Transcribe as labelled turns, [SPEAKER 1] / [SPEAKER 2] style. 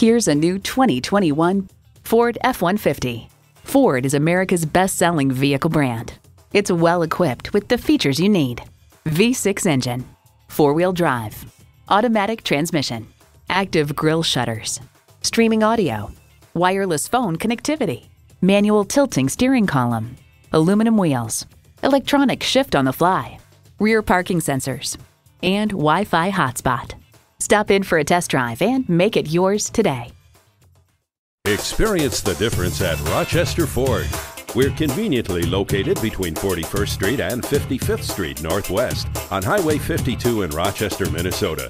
[SPEAKER 1] Here's a new 2021 Ford F-150. Ford is America's best-selling vehicle brand. It's well equipped with the features you need. V6 engine, four-wheel drive, automatic transmission, active grille shutters, streaming audio, wireless phone connectivity, manual tilting steering column, aluminum wheels, electronic shift on the fly, rear parking sensors, and Wi-Fi hotspot. Stop in for a test drive and make it yours today.
[SPEAKER 2] Experience the difference at Rochester Ford. We're conveniently located between 41st Street and 55th Street Northwest on Highway 52 in Rochester, Minnesota.